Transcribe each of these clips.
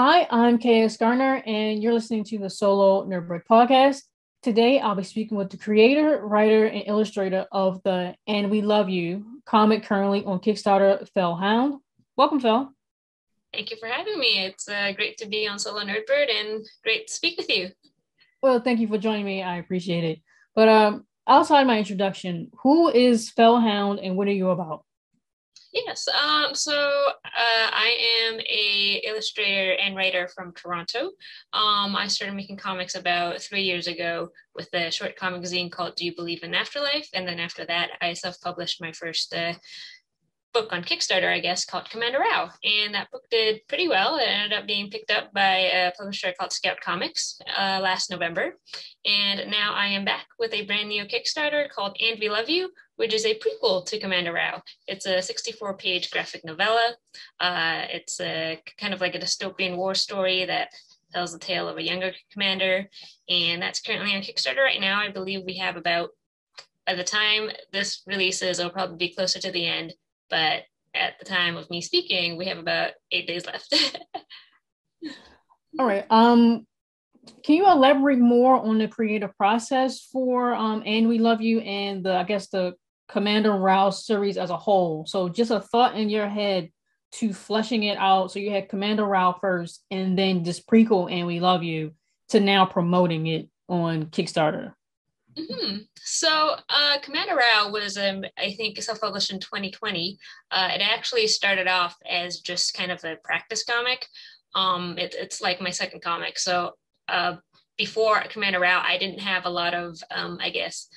Hi, I'm KS Garner, and you're listening to the Solo Nerdbird podcast. Today, I'll be speaking with the creator, writer, and illustrator of the And We Love You comic currently on Kickstarter, Fell Hound. Welcome, Fell. Thank you for having me. It's uh, great to be on Solo Nerdbird and great to speak with you. Well, thank you for joining me. I appreciate it. But um, outside my introduction, who is Fellhound and what are you about? Yes. Um, so uh, I am a illustrator and writer from Toronto. Um, I started making comics about three years ago with a short comic zine called Do You Believe in Afterlife? And then after that, I self-published my first uh, book on Kickstarter, I guess, called Commander Rao. And that book did pretty well. It ended up being picked up by a publisher called Scout Comics uh, last November. And now I am back with a brand new Kickstarter called And We Love You, which is a prequel to Commander Rao. It's a 64 page graphic novella. Uh, it's a kind of like a dystopian war story that tells the tale of a younger commander. And that's currently on Kickstarter right now. I believe we have about, by the time this releases, it'll probably be closer to the end but at the time of me speaking, we have about eight days left. All right. Um, can you elaborate more on the creative process for um and we love you and the I guess the Commander Rao series as a whole? So just a thought in your head to fleshing it out. So you had Commander Rao first and then this prequel and we love you to now promoting it on Kickstarter. Mm-hmm. So, uh, Commander Rao was, um, I think, self-published in 2020. Uh, it actually started off as just kind of a practice comic. Um, it, it's like my second comic. So, uh, before Commander Rao, I didn't have a lot of, um, I guess,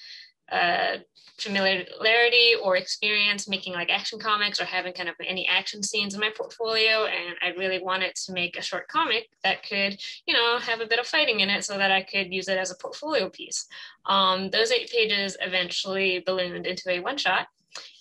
uh, familiarity or experience making like action comics or having kind of any action scenes in my portfolio. And I really wanted to make a short comic that could, you know, have a bit of fighting in it so that I could use it as a portfolio piece. Um, those eight pages eventually ballooned into a one shot.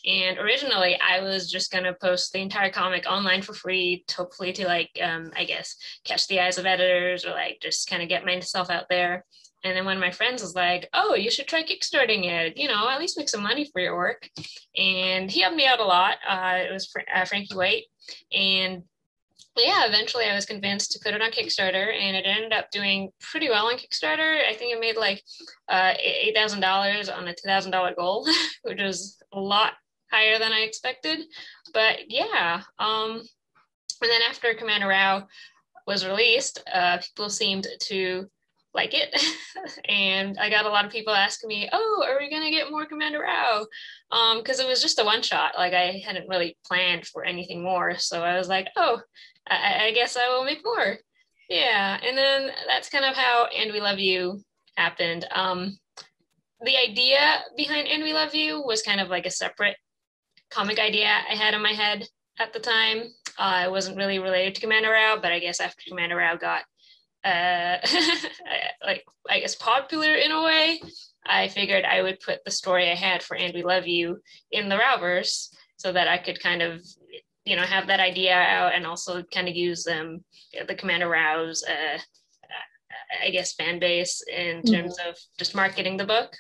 And originally, I was just going to post the entire comic online for free, to hopefully to like, um, I guess, catch the eyes of editors or like just kind of get myself out there. And then one of my friends was like, "Oh, you should try kickstarting it. You know, at least make some money for your work." And he helped me out a lot. Uh, it was uh, Frankee White, and yeah, eventually I was convinced to put it on Kickstarter, and it ended up doing pretty well on Kickstarter. I think it made like uh, eight thousand dollars on a two thousand dollar goal, which was a lot higher than I expected. But yeah, um, and then after Commander Rao was released, uh, people seemed to like it. and I got a lot of people asking me, oh, are we going to get more Commander Rao? Because um, it was just a one shot. Like I hadn't really planned for anything more. So I was like, oh, I, I guess I will make more. Yeah. And then that's kind of how And We Love You happened. Um, the idea behind And We Love You was kind of like a separate comic idea I had in my head at the time. Uh, it wasn't really related to Commander Rao, but I guess after Commander Rao got uh, like I guess popular in a way, I figured I would put the story I had for And We Love You in the Raoverse so that I could kind of you know have that idea out and also kind of use um, the Commander Rao's uh, I guess fan base in mm-hmm. terms mm-hmm. of just marketing the book.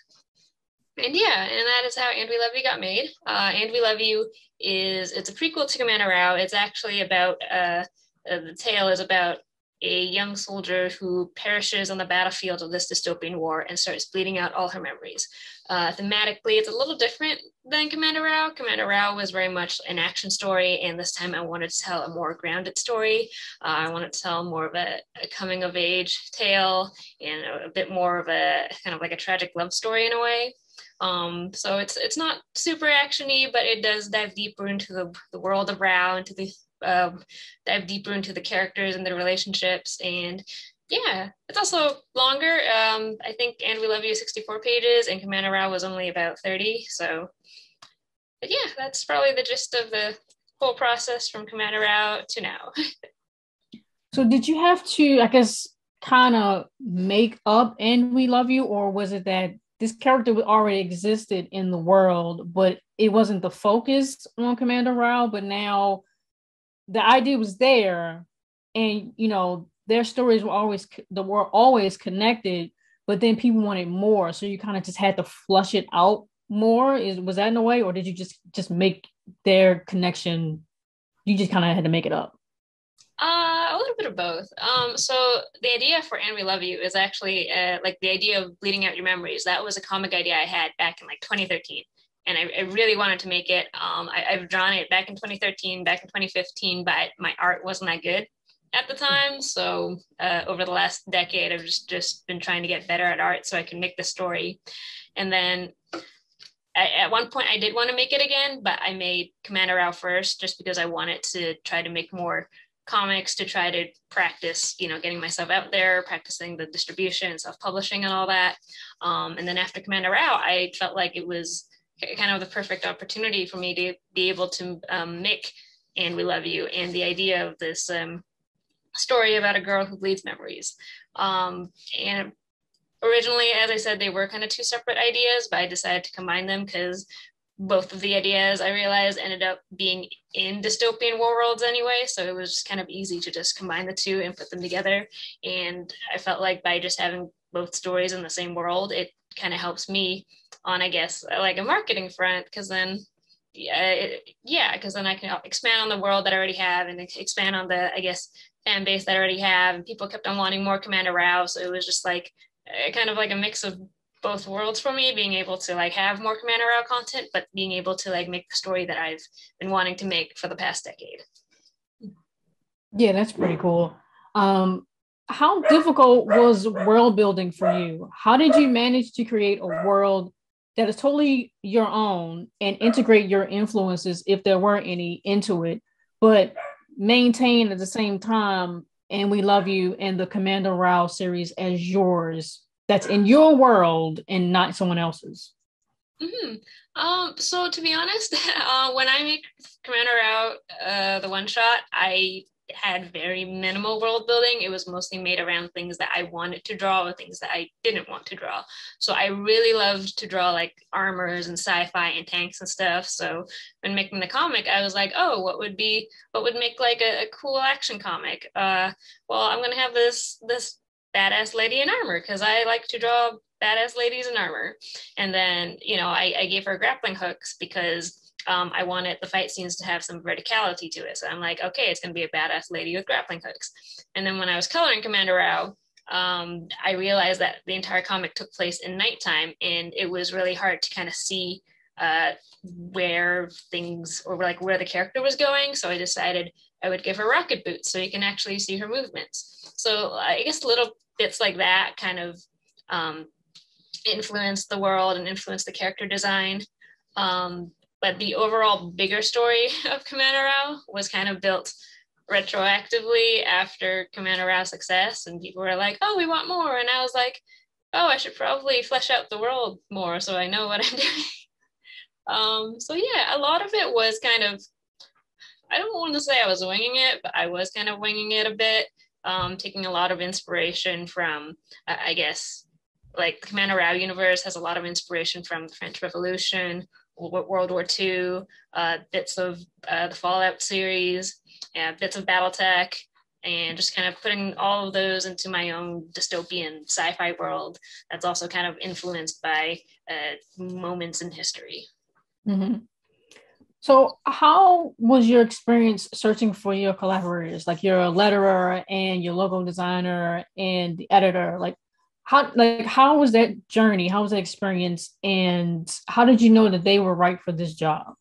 And yeah, and that is how And We Love You got made. Uh, and We Love You is it's a prequel to Commander Rao. It's actually about uh, uh, the tale is about a young soldier who perishes on the battlefield of this dystopian war and starts bleeding out all her memories. Uh, thematically, it's a little different than Commander Rao. Commander Rao was very much an action story, and this time I wanted to tell a more grounded story. Uh, I wanted to tell more of a, a, coming of age tale and a, a, bit more of a kind of like a tragic love story in a way. Um, so it's it's not super actiony, but it does dive deeper into the, the world of Rao, into the um, dive deeper into the characters and their relationships. And yeah, it's also longer. Um, I think And We Love You 64 pages and Commander Rao was only about 30. So, but yeah, that's probably the gist of the whole process from Commander Rao to now. so, did you have to, I guess, kind of make up And We Love You, or was it that this character already existed in the world, but it wasn't the focus on Commander Rao, but now the idea was there and you know their stories were always the were always connected but then people wanted more so you kind of just had to flush it out more is was that in a way or did you just just make their connection you just kind of had to make it up uh a little bit of both. Um, so the idea for And We Love You is actually uh, like the idea of bleeding out your memories. That was a comic idea I had back in like 2013 and I, I, really wanted to make it. Um, I, have drawn it back in 2013, back in 2015, but my art wasn't that good at the time. So uh, over the last decade, I've just just been trying to get better at art so I can make the story. And then I, at one point, I did want to make it again, but I made Commander Rao first just because I wanted to try to make more comics to try to practice, you know, getting myself out there, practicing the distribution, self-publishing, and all that. Um, and then after Commander Rao, I felt like it was kind of the perfect opportunity for me to be able to um, make and we love you and the idea of this um, story about a girl who bleeds memories. Um, and originally as i said they were kind of two separate ideas but i decided to combine them because both of the ideas i realized ended up being in dystopian war worlds anyway so it was just kind of easy to just combine the two and put them together. And i felt like by just having both stories in the same world it kind of helps me on, I guess, like a marketing front, because then, yeah, yeah, because then I can expand on the world that I already have and expand on the, I guess, fan base that I already have. And people kept on wanting more Commander Rao, so it was just like kind of like a mix of both worlds for me, being able to like have more Commander Rao content, but being able to like make the story that I've been wanting to make for the past decade. Yeah, that's pretty cool. Um, how difficult was world building for you? How did you manage to create a world that is totally your own and integrate your influences if there were any into it, but maintain at the same time and we love you and the Commander Rao series as yours that's in your world and not someone else's. Mm-hmm. Um, so to be honest, uh, when I make Commander Rao, uh, the one shot, I had very minimal world building. It was mostly made around things that I wanted to draw or things that I didn't want to draw. So I really loved to draw like armors and sci-fi and tanks and stuff. So when making the comic, I was like, oh, what would be what would make like a, a cool action comic? Uh, well, I'm gonna have this this badass lady in armor because I like to draw badass ladies in armor. And then you know I, I gave her grappling hooks because um, I wanted the fight scenes to have some verticality to it. So I'm like, okay, it's going to be a badass lady with grappling hooks. And then when I was coloring Commander Rao, um, I realized that the entire comic took place in nighttime, and it was really hard to kind of see uh, where things or like where the character was going. So I decided I would give her rocket boots so you can actually see her movements. So I guess little bits like that kind of um, influenced the world and influenced the character design. Um, but the overall bigger story of Commander Rao was kind of built retroactively after Commander Rao's success, and people were like, "Oh, we want more," and I was like, "Oh, I should probably flesh out the world more so I know what I'm doing." um, so yeah, a lot of it was kind of. I don't want to say I was winging it, but I was kind of winging it a bit, um, taking a lot of inspiration from, I guess, like Commander Rao universe has a lot of inspiration from the French Revolution, World War II, uh, bits of uh, the Fallout series, and bits of BattleTech, and just kind of putting all of those into my own dystopian sci-fi world. That's also kind of influenced by uh, moments in history. Mm-hmm. So, how was your experience searching for your collaborators, like your letterer and your logo designer and the editor? Like, how like how was that journey? How was that experience? And how did you know that they were right for this job?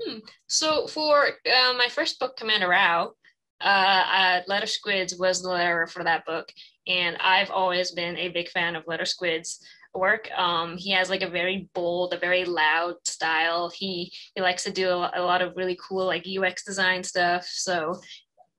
Hmm. so for uh, my first book commander rao uh, uh, letter squids was the letter for that book. And i've always been a big fan of letter squids work. Um, he has like a very bold a very loud style. He he likes to do a, a lot of really cool like ux design stuff. So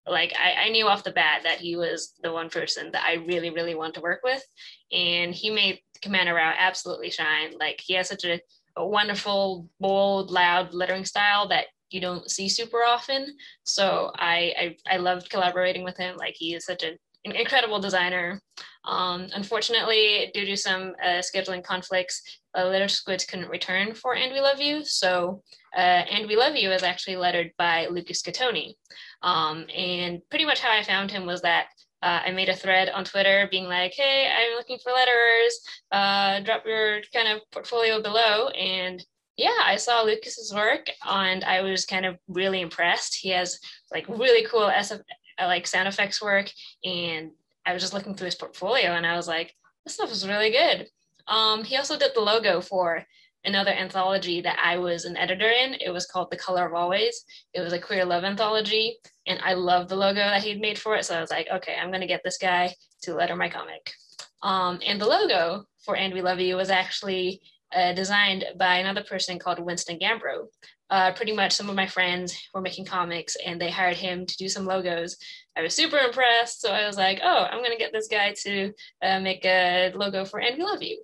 like I, I, knew off the bat that he was the one person that I really, really want to work with. And he made Commander Rao absolutely shine. Like he has such a, a wonderful, bold, loud lettering style that you don't see super often. So I, I, I loved collaborating with him. Like he is such a, an incredible designer. Um, unfortunately, due to some uh, scheduling conflicts, uh, Letter Squids couldn't return for And We Love You. So uh, And We Love You is actually lettered by Lucas Gattoni. Um, and pretty much how I found him was that uh, I made a thread on Twitter being like, hey, I'm looking for letterers. Uh, drop your kind of portfolio below. And yeah, I saw Lucas's work and I was kind of really impressed. He has like really cool SF, I like sound effects work, and I was just looking through his portfolio, and I was like, this stuff is really good. Um, he also did the logo for another anthology that I was an editor in. It was called The Color of Always. It was a queer love anthology, and I loved the logo that he'd made for it. So I was like, okay, I'm gonna get this guy to letter my comic. Um, and the logo for And We Love You was actually uh, designed by another person called Winston Gambro. Uh, pretty much some of my friends were making comics and they hired him to do some logos. I was super impressed. So I was like, oh, I'm going to get this guy to uh, make a logo for And We Love You.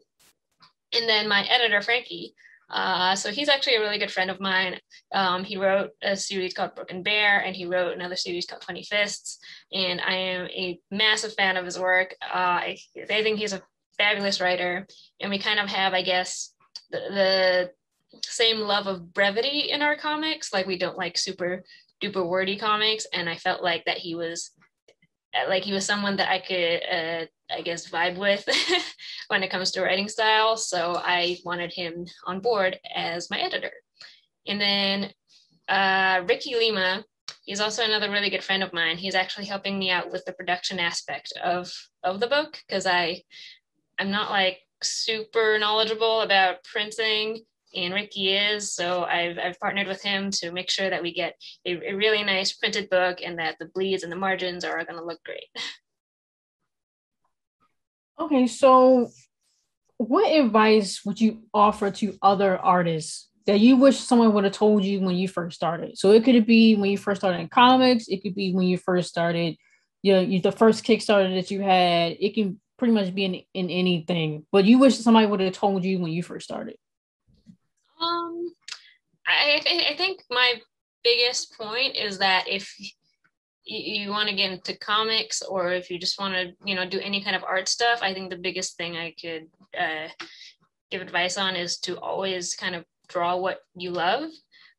And then my editor, Frankee, uh, so he's actually a really good friend of mine. Um, he wrote a series called Broken Bear, and he wrote another series called Twenty Fists. And I am a massive fan of his work. Uh, I, I think he's a fabulous writer, and we kind of have, I guess, the, the same love of brevity in our comics. Like we don't like super duper wordy comics, and I felt like that he was like he was someone that I could, uh, I guess, vibe with when it comes to writing style. So I wanted him on board as my editor. And then uh, Ricky Lima, he's also another really good friend of mine. He's actually helping me out with the production aspect of of the book because I, I'm not like super knowledgeable about printing and Ricky is. So I've, I've partnered with him to make sure that we get a, a really nice printed book and that the bleeds and the margins are going to look great. Okay, so what advice would you offer to other artists that you wish someone would have told you when you first started? So it could be when you first started in comics, it could be when you first started, you know, you, the first Kickstarter that you had. It can pretty much be in, in anything, but you wish somebody would have told you when you first started. Um, I, I think my biggest point is that if you, want to get into comics or if you just want to, you know, do any kind of art stuff, I think the biggest thing I could uh, give advice on is to always kind of draw what you love.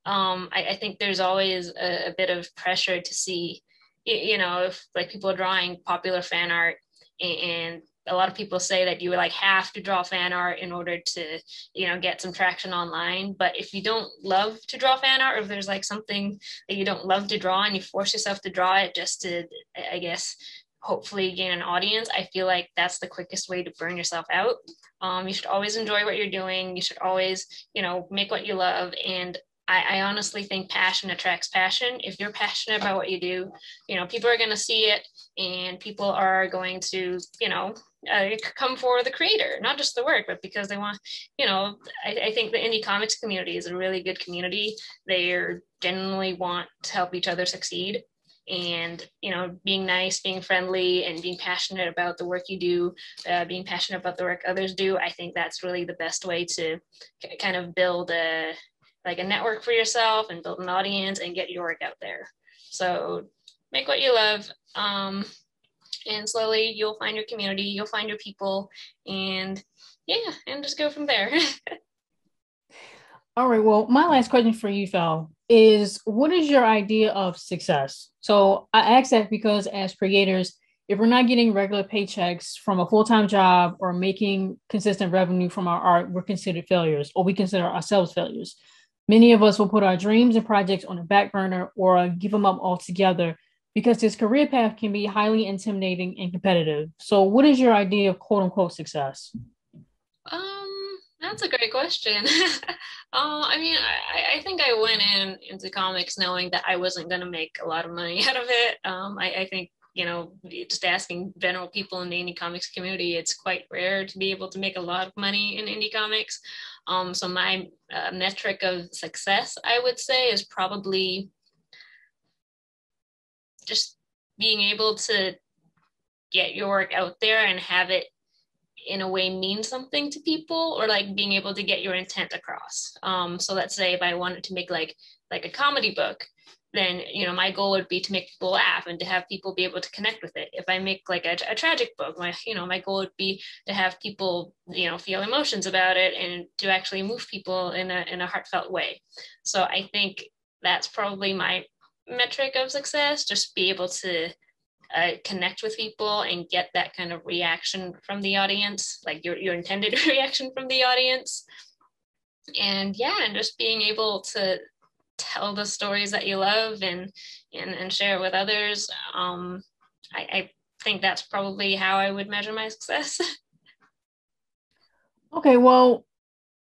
Um, I, I think there's always a, a bit of pressure to see, you know, if like people are drawing popular fan art and a lot of people say that you like have to draw fan art in order to you know get some traction online but if you don't love to draw fan art or if there's like something that you don't love to draw and you force yourself to draw it just to i guess hopefully gain an audience i feel like that's the quickest way to burn yourself out. Um, you should always enjoy what you're doing. You should always you know make what you love. And I, I, honestly think passion attracts passion. If you're passionate about what you do, you know, people are going to see it and people are going to, you know, uh, come for the creator, not just the work, but because they want, you know, I, I think the indie comics community is a really good community. They genuinely want to help each other succeed. And, you know, being nice, being friendly, and being passionate about the work you do, uh, being passionate about the work others do, I think that's really the best way to kind of build a, like a network for yourself and build an audience and get your work out there. So make what you love. Um, and slowly you'll find your community, you'll find your people, and yeah, and just go from there. All right. Well, my last question for you, Fell, is what is your idea of success? So I ask that because as creators, if we're not getting regular paychecks from a full-time job or making consistent revenue from our art, we're considered failures, or we consider ourselves failures. Many of us will put our dreams and projects on the back burner or give them up altogether because this career path can be highly intimidating and competitive. So, what is your idea of quote unquote success? Um, that's a great question. uh, I mean, I, I think I went in into comics knowing that I wasn't going to make a lot of money out of it. Um, I, I think you know, just asking general people in the indie comics community, it's quite rare to be able to make a lot of money in indie comics. Um, so my uh, metric of success, I would say, is probably just being able to get your work out there and have it in a way mean something to people or like being able to get your intent across. Um so let's say if i wanted to make like like a comedy book then you know my goal would be to make people laugh and to have people be able to connect with it. If i make like a, a, tragic book my you know my goal would be to have people you know feel emotions about it and to actually move people in a in a heartfelt way. So i think that's probably my metric of success just be able to uh, connect with people and get that kind of reaction from the audience like your, your intended reaction from the audience and yeah and just being able to tell the stories that you love and and, and share it with others. Um, I, I think that's probably how I would measure my success. okay, well,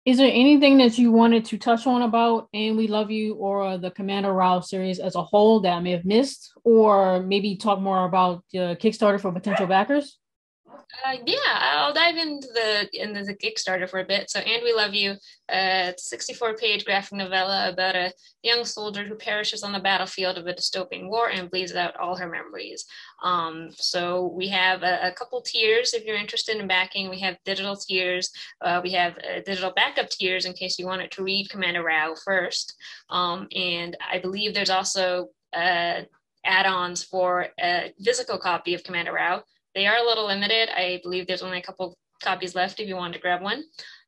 is there anything that you wanted to touch on about and we love you or the commander rao series as a whole that i may have missed? Or maybe talk more about the kickstarter for potential backers uh, yeah, I'll dive into the into the Kickstarter for a bit. So, and we love you. Uh, 64-page graphic novella about a young soldier who perishes on the battlefield of a dystopian war and bleeds out all her memories. Um, so we have a, a, couple tiers if you're interested in backing. We have digital tiers. Uh, we have uh, digital backup tiers in case you wanted to read Commander Rao first. Um, and I believe there's also uh, add-ons for a physical copy of Commander Rao they are a little limited. I believe there's only a couple copies left if you want to grab one.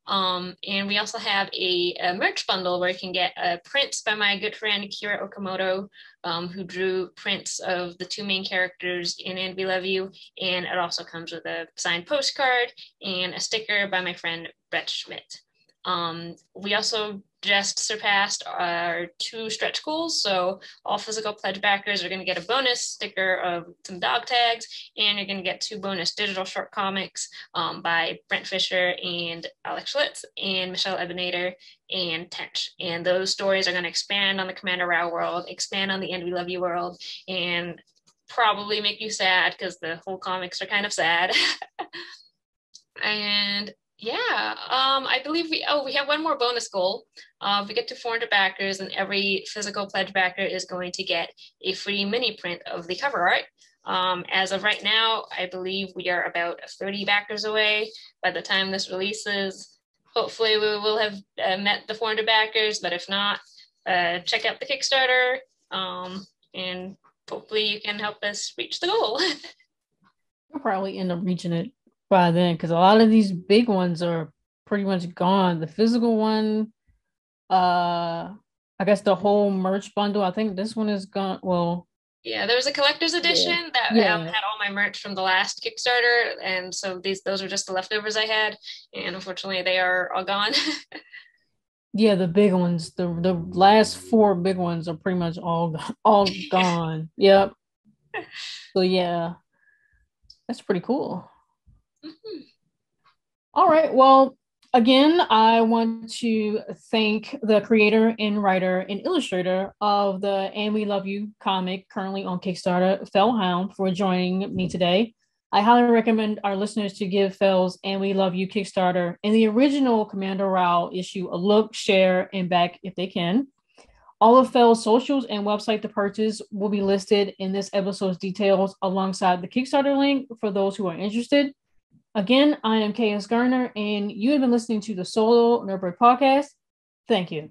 Um, and we also have a, a, merch bundle where you can get uh, prints by my good friend Kira Okamoto, um, who drew prints of the two main characters in And We Love You. And it also comes with a signed postcard and a sticker by my friend Brett Schmidt. Um, we also just surpassed our two stretch goals. So all physical pledge backers are going to get a bonus sticker of some dog tags, and you're going to get two bonus digital short comics um, by Brent Fisher and Alex Schlitz and Michelle Ebenader and Tench. And those stories are going to expand on the Commander Rao world, expand on the And We Love You world, and probably make you sad because the whole comics are kind of sad. and yeah, um, I believe we, oh, we have one more bonus goal. Uh, we get to 400 backers and every physical pledge backer is going to get a free mini print of the cover art. Um, as of right now, I believe we are about 30 backers away. By the time this releases, hopefully we will have uh, met the 400 backers, but if not, uh, check out the Kickstarter um, and hopefully you can help us reach the goal. We'll probably end up reaching it by then because a lot of these big ones are pretty much gone. The physical one, uh, I guess the whole merch bundle. I think this one is gone. Well, yeah, there was a collector's edition yeah. that yeah. Um, had all my merch from the last Kickstarter, and so these those are just the leftovers I had, and unfortunately they are all gone. yeah, the big ones, the the last four big ones are pretty much all all gone. yep. So yeah, that's pretty cool. Mm-hmm. All right. Well, again, I want to thank the creator and writer and illustrator of the And We Love You comic currently on Kickstarter, Fellhound, for joining me today. I highly recommend our listeners to give Fell's And We Love You Kickstarter and the original Commander Rao issue a look, share, and back if they can. All of Fell's socials and website to purchase will be listed in this episode's details alongside the Kickstarter link for those who are interested. Again, I am KS Garner, and you have been listening to the Solo Nerdbird podcast. Thank you.